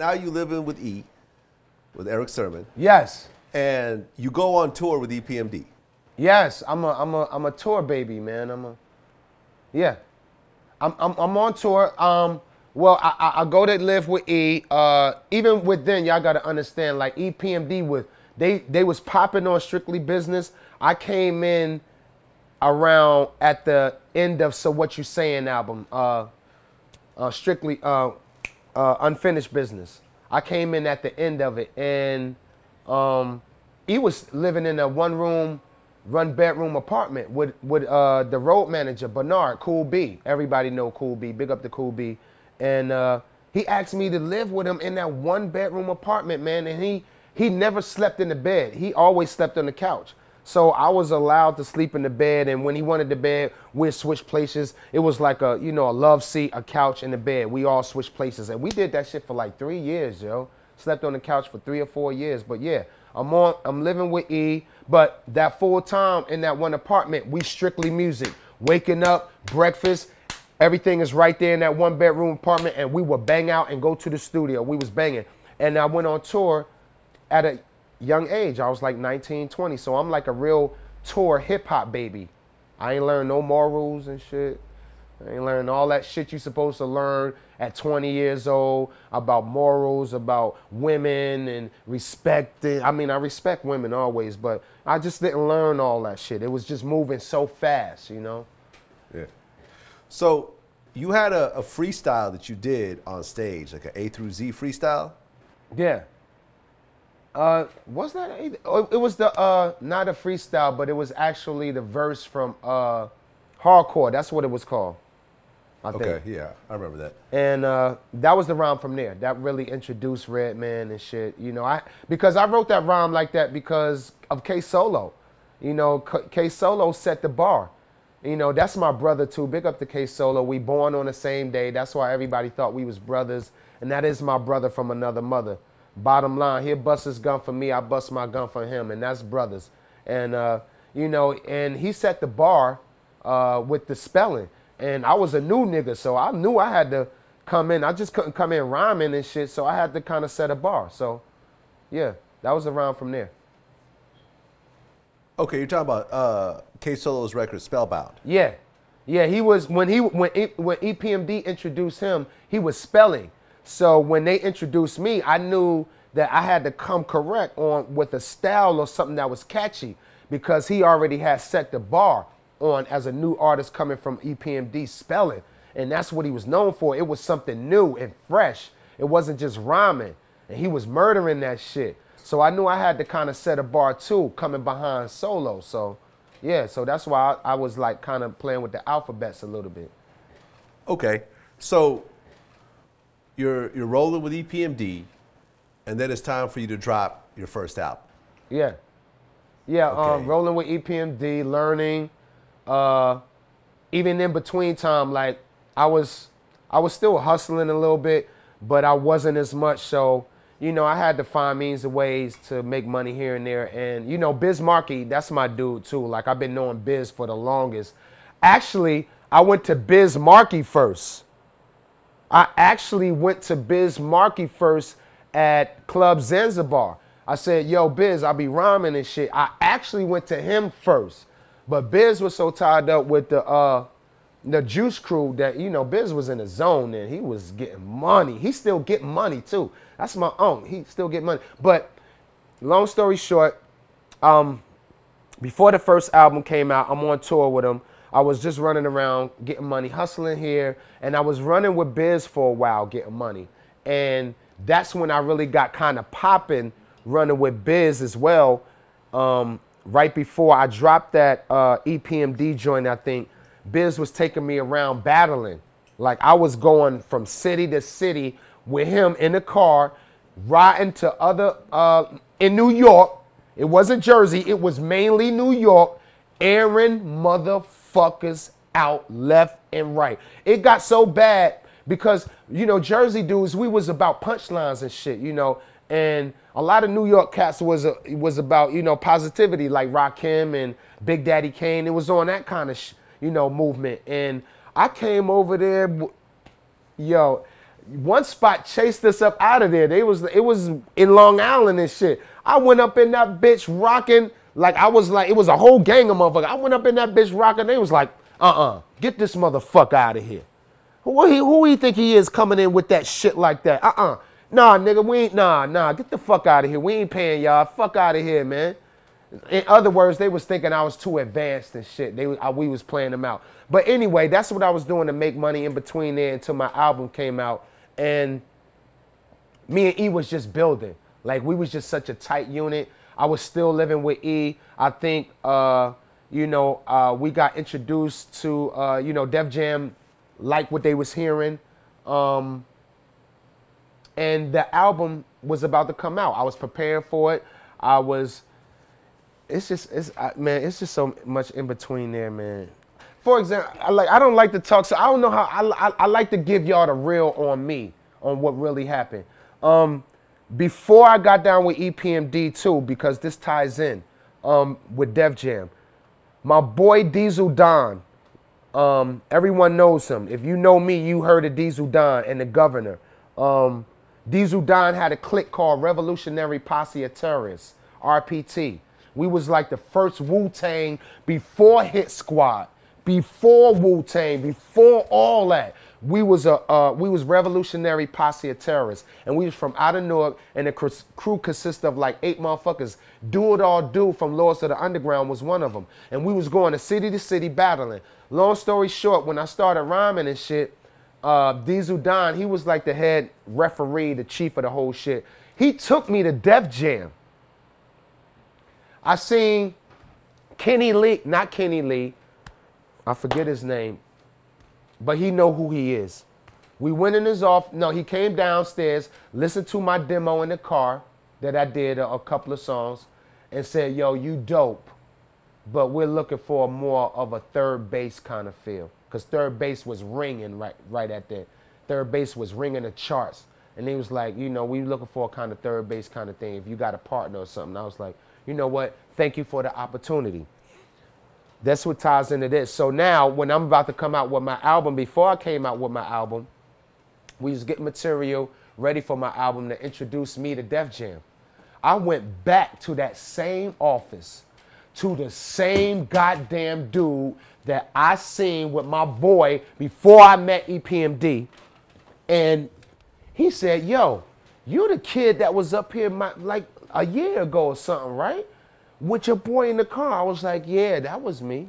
now you living with E, with Erick Sermon, Yes. and you go on tour with EPMD. Yes, I'm a I'm a I'm a tour baby, man. I'm a yeah. I'm I'm, I'm on tour. Um, well, I, I I go to live with E. Uh, even with then, y'all gotta understand. Like EPMD was they they was popping on Strictly Business. I came in around at the end of So What You Saying album. Uh, uh, strictly uh, uh, unfinished business. I came in at the end of it, and um, he was living in a one room, one bedroom apartment with with uh, the road manager Bernard Cool B. Everybody know Cool B. Big up to Cool B, and uh, he asked me to live with him in that one bedroom apartment, man. And he he never slept in the bed. He always slept on the couch. So I was allowed to sleep in the bed, and when he wanted the bed, we'd switch places. It was like a, you know, a love seat, a couch, and a bed. We all switched places, and we did that shit for like three years, yo. Slept on the couch for three or four years, but yeah, I'm on, I'm living with E. But that full time in that one apartment, we strictly music. Waking up, breakfast, everything is right there in that one bedroom apartment, and we would bang out and go to the studio. We was banging, and I went on tour at a young age. I was like 19, 20. So I'm like a real tour hip hop baby. I ain't learned no morals and shit. I ain't learned all that shit you supposed to learn at 20 years old about morals, about women and respecting. I mean, I respect women always, but I just didn't learn all that shit. It was just moving so fast, you know? Yeah. So you had a, a freestyle that you did on stage, like an A through Z freestyle. Yeah. Uh, was that oh, it was the uh not a freestyle, but it was actually the verse from uh hardcore. That's what it was called. I think. Okay, yeah, I remember that. And uh, that was the rhyme from there. That really introduced Redman and shit. You know, I because I wrote that rhyme like that because of K Solo. You know, K Solo set the bar. You know, that's my brother too. Big up to K Solo. We born on the same day. That's why everybody thought we was brothers. And that is my brother from another mother. Bottom line, he'll bust his gun for me. I bust my gun for him, and that's brothers. And uh, you know, and he set the bar uh, with the spelling. And I was a new nigga, so I knew I had to come in. I just couldn't come in rhyming and shit, so I had to kind of set a bar. So, yeah, that was around from there. Okay, you're talking about uh, K Solo's record, Spellbound. Yeah, yeah. He was when he when E- when EPMD introduced him, he was spelling. So when they introduced me, I knew that I had to come correct on with a style or something that was catchy because he already had set the bar on as a new artist coming from EPMD spelling, and that's what he was known for. It was something new and fresh. It wasn't just rhyming, and he was murdering that shit. So I knew I had to kind of set a bar too, coming behind solo. So yeah, so that's why I, I was like kind of playing with the alphabets a little bit. Okay, so you're you're rolling with EPMD, and then it's time for you to drop your first album. Yeah. Yeah, um, rolling with EPMD, learning. Uh, even in between time, like I was, I was still hustling a little bit, but I wasn't as much. So, you know, I had to find means and ways to make money here and there. And you know, Biz Markie, that's my dude too. Like I've been knowing Biz for the longest. Actually, I went to Biz Markie first. I actually went to Biz Markie first at Club Zanzibar. I said, yo, Biz, I'll be rhyming and shit. I actually went to him first. But Biz was so tied up with the uh the juice crew that, you know, Biz was in the zone and he was getting money. He still get money too. That's my own. He still get money. But long story short, um, before the first album came out, I'm on tour with him. I was just running around getting money, hustling here, and I was running with Biz for a while getting money. And that's when I really got kind of popping running with Biz as well. Um, right before I dropped that uh, EPMD joint, I think Biz was taking me around battling. Like I was going from city to city with him in the car, riding to other uh, in New York. It wasn't Jersey. It was mainly New York. Airing motherfuckers out left and right. It got so bad because you know Jersey dudes, we was about punchlines and shit, you know, and a lot of New York cats was a, was about you know positivity like Rakim and Big Daddy Kane. It was on that kind of you know movement, and I came over there, yo, one spot chased us up out of there. They was it was in Long Island and shit. I went up in that bitch rocking like I was like it was a whole gang of motherfuckers. I went up in that bitch rocking. They was like, uh-uh, get this motherfucker out of here. Who he who he think he is coming in with that shit like that? Uh-uh. Nah, nigga, we ain't nah, nah, get the fuck out of here. We ain't paying y'all. Fuck out of here, man. In other words, they was thinking I was too advanced and shit. They I, we was playing them out. But anyway, that's what I was doing to make money in between there until my album came out. And me and E was just building. Like we was just such a tight unit. I was still living with E. I think uh, you know, uh, we got introduced to uh, you know, Def Jam like what they was hearing. Um, and the album was about to come out. I was preparing for it. I was it's just it's man, it's just so much in between there, man. For example, I like I don't like to talk, so I don't know how I, I, I like to give y'all the real on me on what really happened. Um, before I got down with EPMD too, because this ties in um, with Def Jam. My boy Diezzle Don, um, everyone knows him. If you know me, you heard of Diezzle Don and the Governor. Um, Diezzle Don had a clique called Revolutionary Posse of Terrorists, RPT. We was like the first Wu-Tang before Hit Squad, before Wu-Tang, before all that. We was a uh, we was Revolutionary Posse of Terrorists, and we was from out of Newark, and the crew consisted of like eight motherfuckers. Do it all, do from Lords of the Underground was one of them, and we was going to city to city battling. Long story short, when I started rhyming and shit, uh, Diezzle Don, he was like the head referee, the chief of the whole shit. He took me to Def Jam. I seen Kenny Lee, not Kenny Lee, I forget his name, but he know who he is. We went in his off. No, he came downstairs, listened to my demo in the car that I did a, a couple of songs, and said, "Yo, you dope, but we're looking for more of a third bass kind of feel, because third bass was ringing right right at that. Third bass was ringing the charts." And he was like, you know, we looking for a kind of third bass kind of thing. If you got a partner or something, I was like, you know what? Thank you for the opportunity. That's what ties into this. So now, when I'm about to come out with my album, before I came out with my album, we was getting material ready for my album to introduce me to Def Jam. I went back to that same office, to the same goddamn dude that I seen with my boy before I met EPMD. And he said, Yo, you the kid that was up here my, like a year ago or something, right? With your boy in the car. I was like, yeah, that was me.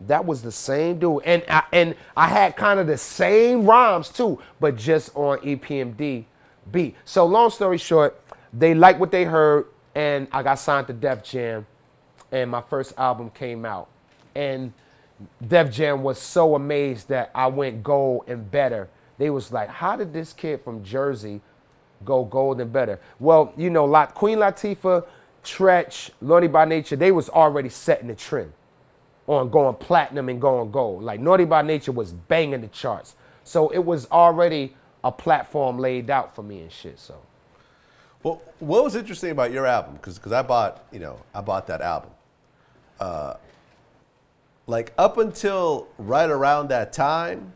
That was the same dude. And I, and I had kind of the same rhymes too, but just on EPMD beat. So long story short, they liked what they heard, and I got signed to Def Jam, and my first album came out. And Def Jam was so amazed that I went gold and better. They was like, how did this kid from Jersey go gold and better. Well, you know, Queen Latifah, Treach, Naughty by Nature, they was already setting the trend on going platinum and going gold. Like Naughty by Nature was banging the charts. So it was already a platform laid out for me and shit. So. Well, what was interesting about your album? Because because I bought you know I bought that album. Uh, like up until right around that time,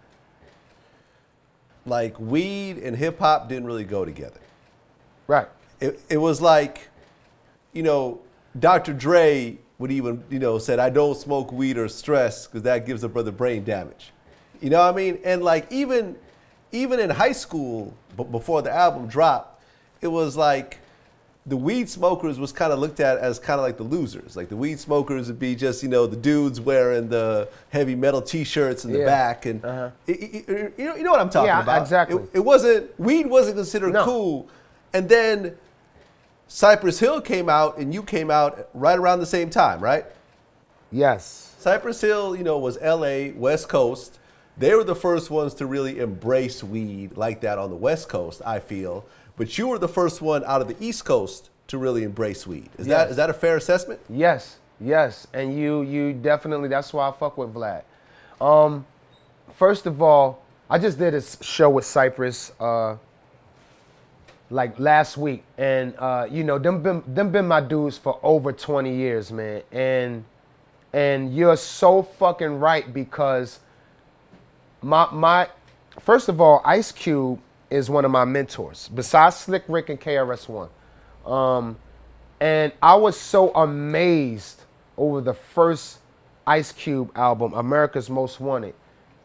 like weed and hip hop didn't really go together. Right. It, it was like, you know, Dr. Dre would even, you know, said, I don't smoke weed or stress because that gives a brother brain damage. You know what I mean? And like even even in high school, b- before the album dropped, it was like the weed smokers was kind of looked at as kind of like the losers. Like the weed smokers would be just you know the dudes wearing the heavy metal T-shirts in the Yeah. back, and Uh-huh. it- it- it- you know you know what I'm talking Yeah, about. exactly. It, wasn't weed wasn't considered No. cool, and then Cypress Hill came out, and you came out right around the same time, right? Yes. Cypress Hill, you know, was LA, West Coast. They were the first ones to really embrace weed like that on the West Coast, I feel. But you were the first one out of the East Coast to really embrace weed. Is that Yes. is that a fair assessment? Yes, yes, and you you definitely that's why I fuck with Vlad. Um, first of all, I just did a show with Cypress uh, like last week, and uh, you know them been them been my dudes for over twenty years, man, and and you're so fucking right because my my first of all, Ice Cube is one of my mentors, besides Slick Rick and KRS One. Um, and I was so amazed over the first Ice Cube album, America's Most Wanted.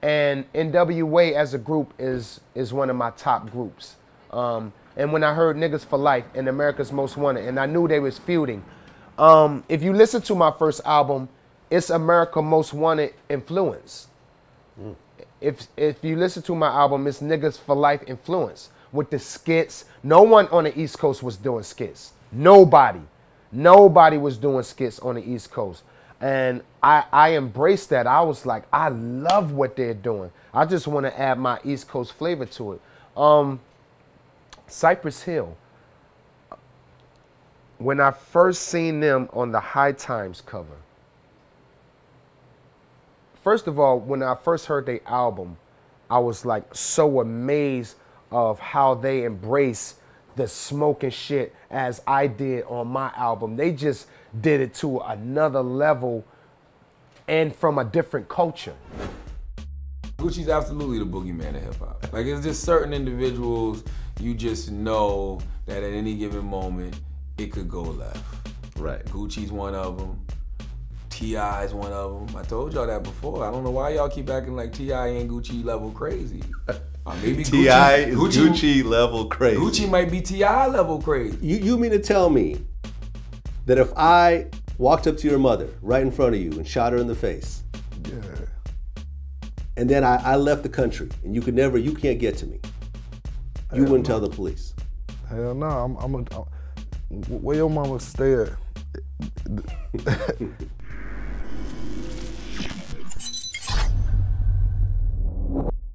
And NWA as a group is is one of my top groups. Um, and when I heard Niggas for Life and America's Most Wanted, and I knew they was feuding. Um, if you listen to my first album, it's America Most Wanted influence. Mm. If if you listen to my album, it's Niggas for Life influence with the skits. No one on the East Coast was doing skits. Nobody. Nobody was doing skits on the East Coast. And I, I embraced that. I was like, I love what they're doing. I just want to add my East Coast flavor to it. Um, Cypress Hill. When I first seen them on the High Times cover, first of all, when I first heard their album, I was like so amazed of how they embrace the smoking shit as I did on my album. They just did it to another level and from a different culture. Gucci's absolutely the boogeyman of hip hop. Like it's just certain individuals you just know that at any given moment it could go left. Right. Gucci's one of them. T.I. is one of them. I told y'all that before. I don't know why y'all keep acting like T.I. ain't Gucci level crazy. Uh, maybe T.I. is Gucci, Gucci level crazy. Gucci might be T.I. level crazy. You you mean to tell me that if I walked up to your mother right in front of you and shot her in the face, yeah. And then I, I left the country and you could never, you can't get to me, you Hell wouldn't no. tell the police? Hell no, I'm, I'm, a, I'm where your mama stay at?